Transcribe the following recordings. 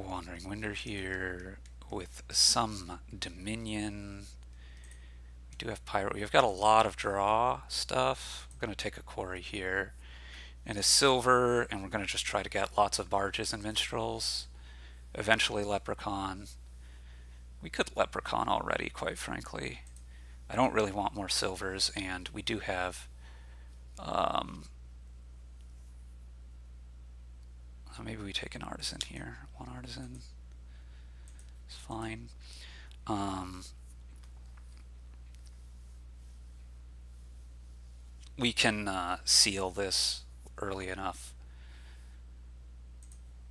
Wandering Winder here with some Dominion. We do have Pirate. We've got a lot of draw stuff. We're going to take a quarry here and a silver, and we're going to just try to get lots of barges and minstrels. Eventually Leprechaun. We could Leprechaun already, quite frankly. I don't really want more silvers, and we do have um, maybe we take an artisan here. One artisan is fine. Um, we can uh, seal this early enough.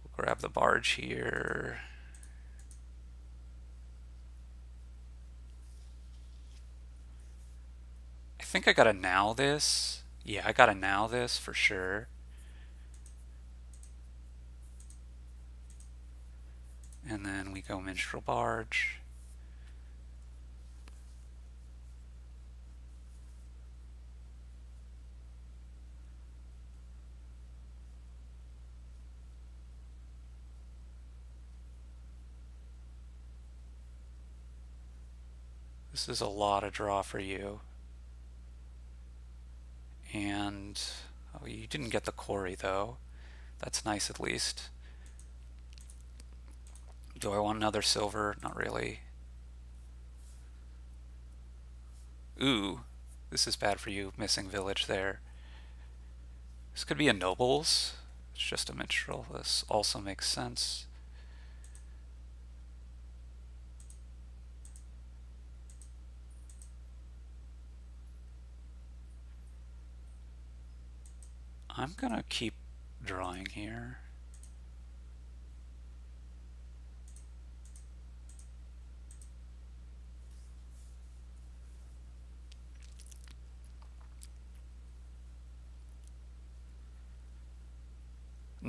We'll grab the barge here. I think I gotta now this. Yeah, I gotta now this for sure. And then we go minstrel barge. This is a lot of draw for you. And oh, you didn't get the quarry though. That's nice at least. Do I want another silver? Not really. Ooh, this is bad for you, missing village there. This could be a nobles. It's just a minstrel. This also makes sense. I'm gonna keep drawing here.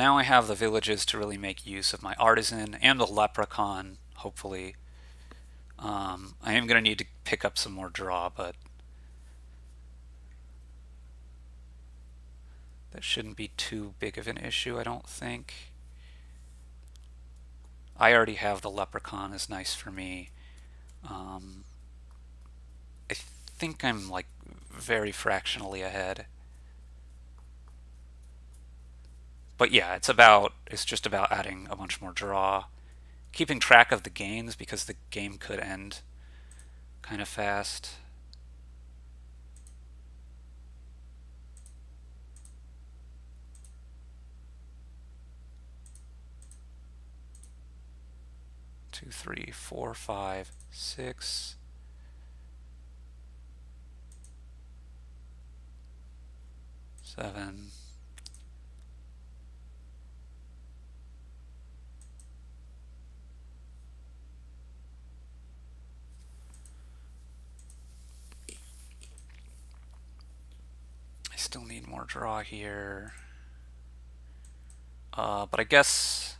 Now I have the villages to really make use of my artisan and the leprechaun, hopefully. Um, I am going to need to pick up some more draw, but That shouldn't be too big of an issue, I don't think. I already have the Leprechaun is nice for me. Um, I think I'm like very fractionally ahead. But yeah, it's about it's just about adding a bunch more draw. Keeping track of the gains because the game could end kind of fast. two, three, four, five, six, seven, I still need more draw here. Uh, but I guess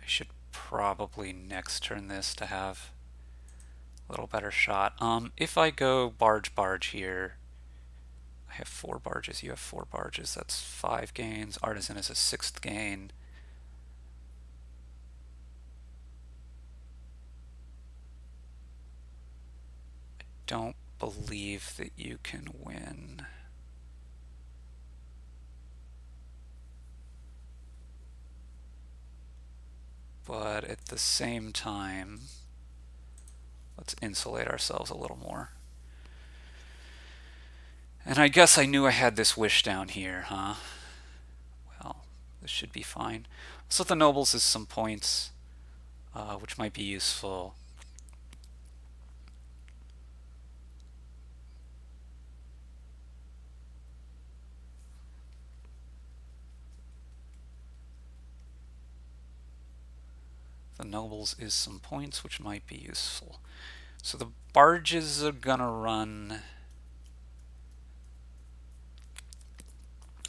I should probably next turn this to have a little better shot. Um, if I go barge barge here, I have four barges, you have four barges, that's five gains. Artisan is a sixth gain. I don't believe that you can win. But at the same time, let's insulate ourselves a little more. And I guess I knew I had this wish down here, huh? Well, this should be fine. So the nobles is some points, uh, which might be useful. The nobles is some points which might be useful. So the barges are gonna run...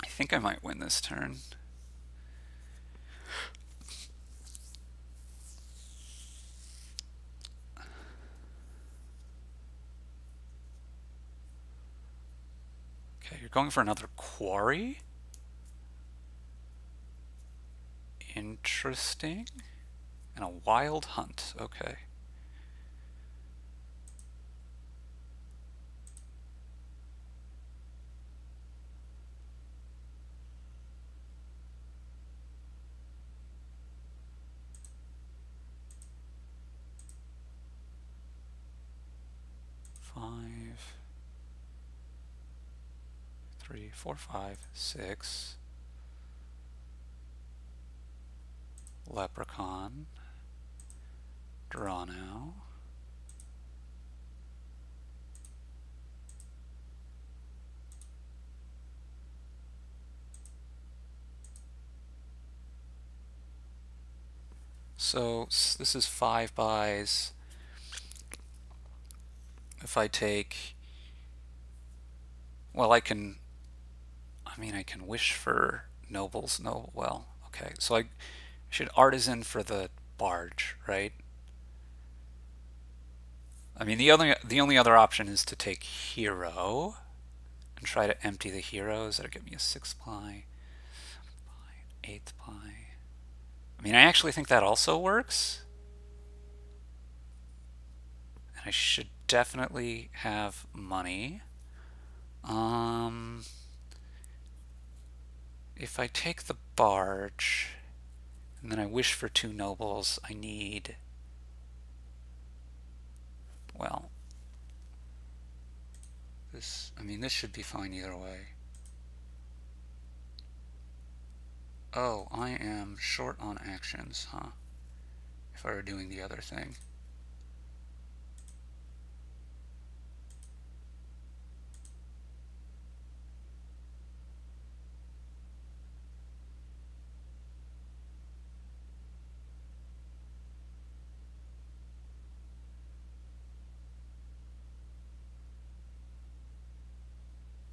I think I might win this turn. Okay, you're going for another quarry? Interesting. And a wild hunt. Okay. Five, three, four, five, six. Leprechaun. Draw now. So this is five buys. If I take, well, I can, I mean, I can wish for nobles. No, well, okay. So I should artisan for the barge, right? I mean, the only the only other option is to take hero and try to empty the heroes. That'll give me a six ply, eighth ply. I mean, I actually think that also works. And I should definitely have money. Um, if I take the barge, and then I wish for two nobles. I need, well, this, I mean, this should be fine either way. Oh, I am short on actions, huh? If I were doing the other thing.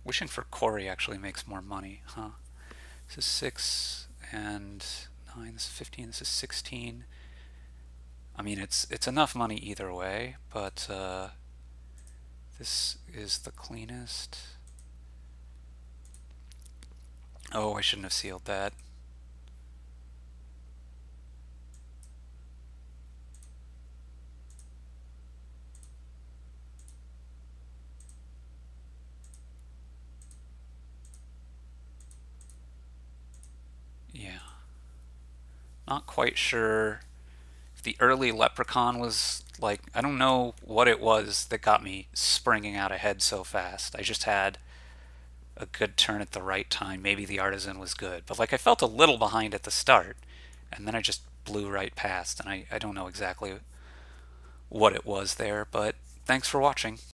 Wishing for quarry actually makes more money, huh? This is 6 and 9, this is 15, this is 16. I mean, it's it's enough money either way, but uh, this is the cleanest. Oh, I shouldn't have sealed that. Not quite sure if the early Leprechaun was like, I don't know what it was that got me springing out ahead so fast. I just had a good turn at the right time. Maybe the Artisan was good. But like I felt a little behind at the start, and then I just blew right past, and I, I don't know exactly what it was there, but thanks for watching.